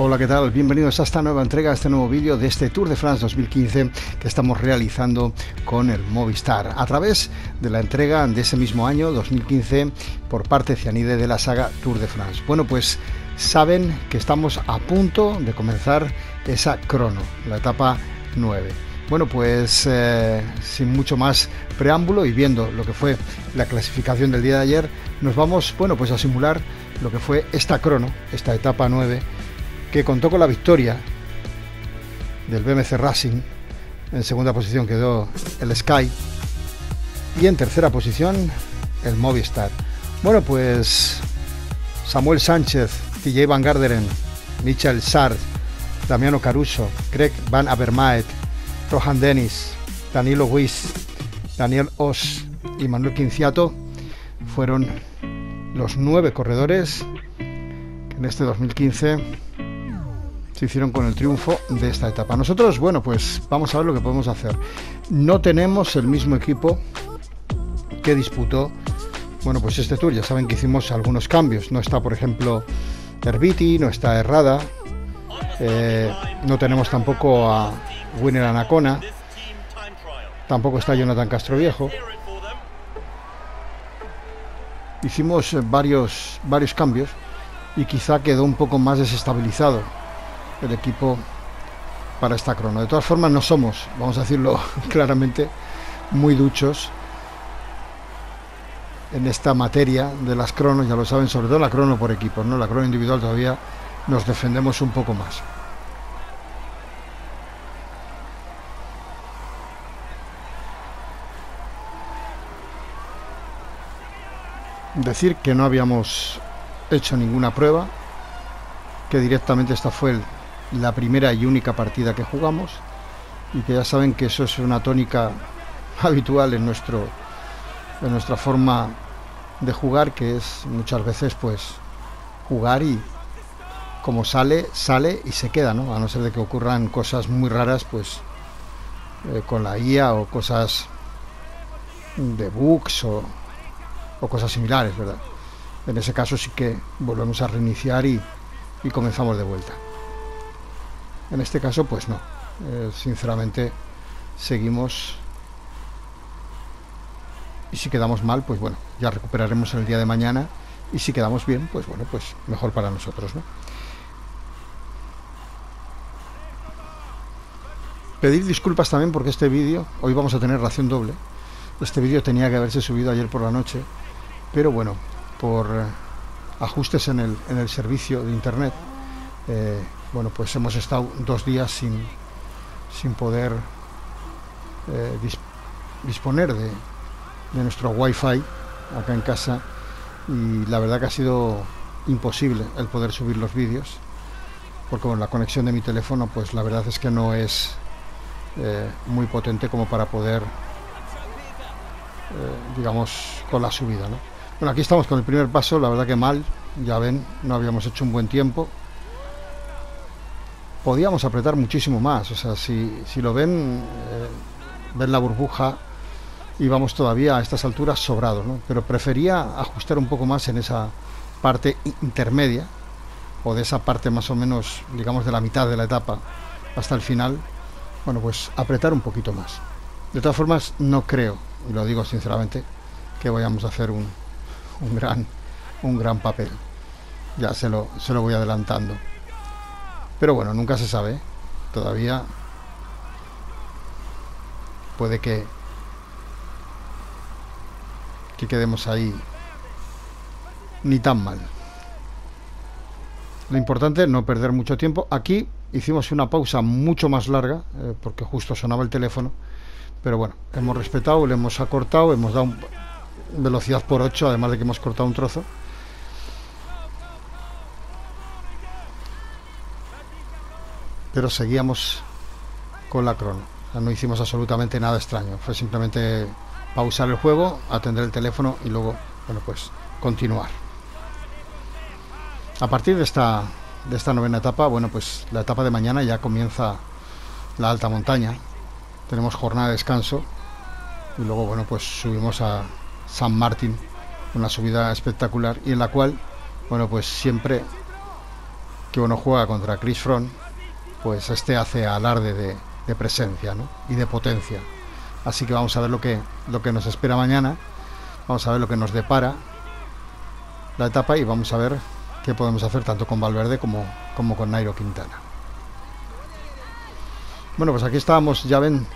Hola, ¿qué tal? Bienvenidos a esta nueva entrega, a este nuevo vídeo de este Tour de France 2015 que estamos realizando con el Movistar a través de la entrega de ese mismo año 2015 por parte de Cianide de la saga Tour de France. Bueno, pues saben que estamos a punto de comenzar esa crono, la etapa 9. Bueno, pues eh, sin mucho más preámbulo y viendo lo que fue la clasificación del día de ayer, nos vamos, bueno, pues a simular lo que fue esta crono, esta etapa 9 que contó con la victoria del BMC Racing. En segunda posición quedó el Sky. Y en tercera posición el Movistar. Bueno, pues Samuel Sánchez, TJ Van Garderen, Michel Sard, Damiano Caruso, Craig Van Avermaet, Rohan Dennis, Danilo Weiss, Daniel Os y Manuel Quinciato fueron los nueve corredores que en este 2015 se hicieron con el triunfo de esta etapa. Nosotros, bueno, pues vamos a ver lo que podemos hacer. No tenemos el mismo equipo que disputó, bueno, pues este tour. Ya saben que hicimos algunos cambios. No está, por ejemplo, Herbiti, no está Errada, eh, no tenemos tampoco a Winner Anacona, tampoco está Jonathan Castroviejo. Hicimos varios, varios cambios y quizá quedó un poco más desestabilizado el equipo para esta crono. De todas formas, no somos, vamos a decirlo claramente, muy duchos en esta materia de las cronos, ya lo saben, sobre todo la crono por equipos, ¿no? La crono individual todavía nos defendemos un poco más. Decir que no habíamos hecho ninguna prueba, que directamente esta fue el la primera y única partida que jugamos y que ya saben que eso es una tónica habitual en nuestro en nuestra forma de jugar que es muchas veces pues jugar y como sale sale y se queda no a no ser de que ocurran cosas muy raras pues eh, con la IA o cosas de bugs o, o, cosas similares verdad en ese caso sí que volvemos a reiniciar y, y comenzamos de vuelta en este caso, pues no. Eh, sinceramente, seguimos. Y si quedamos mal, pues bueno, ya recuperaremos el día de mañana. Y si quedamos bien, pues bueno, pues mejor para nosotros, ¿no? Pedir disculpas también porque este vídeo, hoy vamos a tener ración doble. Este vídeo tenía que haberse subido ayer por la noche, pero bueno, por eh, ajustes en el, en el servicio de internet, eh, bueno, pues hemos estado dos días sin, sin poder eh, disponer de, de nuestro wifi acá en casa y la verdad que ha sido imposible el poder subir los vídeos porque con la conexión de mi teléfono pues la verdad es que no es eh, muy potente como para poder eh, digamos con la subida ¿no? bueno aquí estamos con el primer paso la verdad que mal ya ven no habíamos hecho un buen tiempo podíamos apretar muchísimo más. O sea, si, si lo ven, eh, ven la burbuja y vamos todavía a estas alturas sobrados, ¿no? Pero prefería ajustar un poco más en esa parte intermedia o de esa parte más o menos, digamos, de la mitad de la etapa hasta el final. Bueno, pues apretar un poquito más. De todas formas, no creo, y lo digo sinceramente, que vayamos a hacer un, un gran, un gran papel. Ya se lo, se lo voy adelantando. Pero bueno, nunca se sabe. Todavía puede que, que quedemos ahí ni tan mal. Lo importante es no perder mucho tiempo. Aquí hicimos una pausa mucho más larga, eh, porque justo sonaba el teléfono. Pero bueno, hemos respetado, le hemos acortado, hemos dado velocidad por 8, además de que hemos cortado un trozo. Pero seguíamos con la crono. no hicimos absolutamente nada extraño. Fue simplemente pausar el juego, atender el teléfono y luego, bueno, pues continuar. A partir de esta, de esta novena etapa, bueno, pues la etapa de mañana ya comienza la alta montaña. Tenemos jornada de descanso y luego, bueno, pues subimos a San Martín, una subida espectacular y en la cual, bueno, pues siempre que uno juega contra Chris Front, pues este hace alarde de, presencia y de potencia. Así que vamos a ver lo que, nos espera mañana, vamos a ver lo que nos depara la etapa y vamos a ver qué podemos hacer tanto con Valverde como, como con Nairo Quintana. Bueno, pues aquí estábamos, ya ven,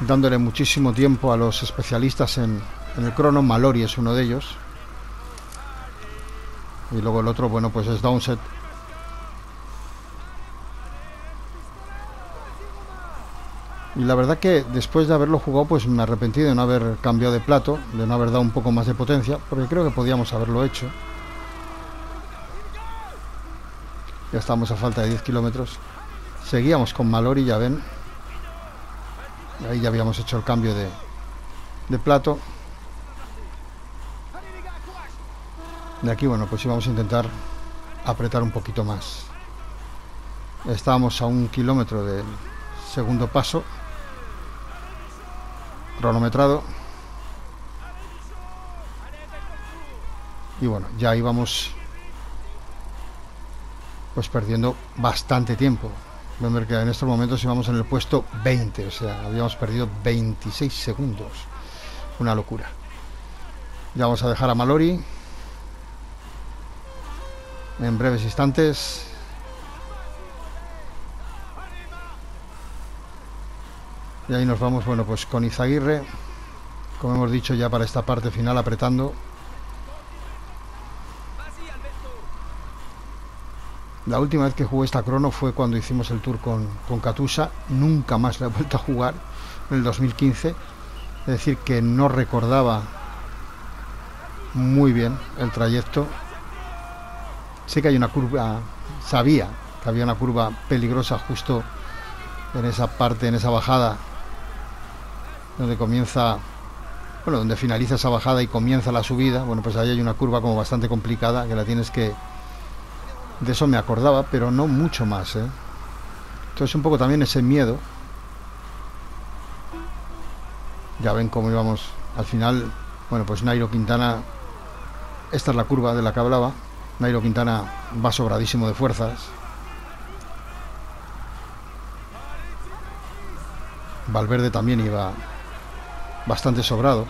dándole muchísimo tiempo a los especialistas en, en el crono. Malori es uno de ellos. Y luego el otro, bueno, pues es Downset. Y la verdad que después de haberlo jugado, pues me arrepentí de no haber cambiado de plato, de no haber dado un poco más de potencia, porque creo que podíamos haberlo hecho. Ya estamos a falta de 10 kilómetros. Seguíamos con Malori, ya ven. Ahí ya habíamos hecho el cambio de, de plato. De aquí, bueno, pues íbamos a intentar apretar un poquito más. Estábamos a un kilómetro del segundo paso. Cronometrado. Y bueno, ya íbamos pues perdiendo bastante tiempo. Ven que en estos momentos íbamos en el puesto 20, o sea, habíamos perdido 26 segundos. Una locura. Ya vamos a dejar a Malori en breves instantes. Y ahí nos vamos, bueno, pues con Izaguirre, como hemos dicho ya para esta parte final, apretando. La última vez que jugué esta crono fue cuando hicimos el tour con, con Catusa. Nunca más la he vuelto a jugar en el 2015. Es decir, que no recordaba muy bien el trayecto Sé que hay una curva, sabía que había una curva peligrosa justo en esa parte, en esa bajada, donde comienza, bueno, donde finaliza esa bajada y comienza la subida. Bueno, pues ahí hay una curva como bastante complicada que la tienes que. De eso me acordaba, pero no mucho más, ¿eh? Entonces, un poco también ese miedo. Ya ven cómo íbamos al final. Bueno, pues Nairo Quintana. Esta es la curva de la que hablaba. Nairo Quintana va sobradísimo de fuerzas. Valverde también iba bastante sobrado.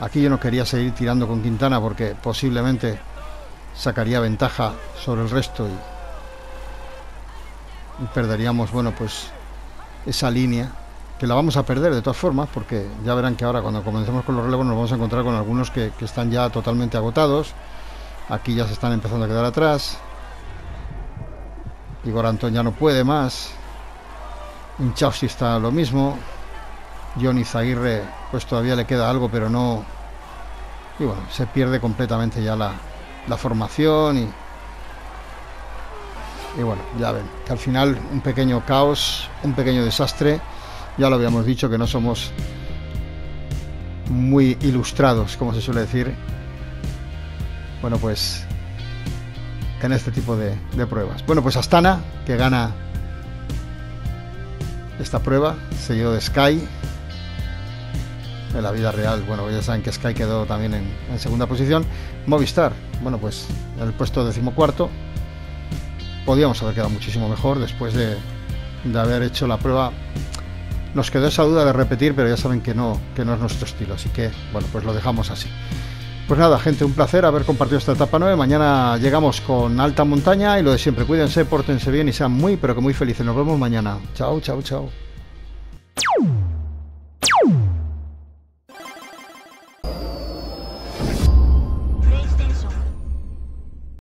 Aquí yo no quería seguir tirando con Quintana porque posiblemente sacaría ventaja sobre el resto y, perderíamos, bueno, pues esa línea que la vamos a perder de todas formas, porque ya verán que ahora cuando comencemos con los relevos nos vamos a encontrar con algunos que, están ya totalmente agotados. Aquí ya se están empezando a quedar atrás. Igor Antón ya no puede más. Inchausti está lo mismo. Johnny Zaguirre, pues todavía le queda algo, pero no. Y bueno, se pierde completamente ya la, la formación y. Y bueno, ya ven, que al final un pequeño caos, un pequeño desastre ya lo habíamos dicho que no somos muy ilustrados, como se suele decir. Bueno, pues en este tipo de, pruebas. Bueno, pues Astana, que gana esta prueba, seguido de Sky. En la vida real, bueno, ya saben que Sky quedó también en, segunda posición. Movistar, bueno, pues en el puesto decimocuarto. Podíamos haber quedado muchísimo mejor después de, de haber hecho la prueba nos quedó esa duda de repetir, pero ya saben que no, que no es nuestro estilo, así que bueno, pues lo dejamos así. Pues nada, gente, un placer haber compartido esta etapa 9. Mañana llegamos con alta montaña y lo de siempre. Cuídense, pórtense bien y sean muy, pero que muy felices. Nos vemos mañana. Chao, chao, chao.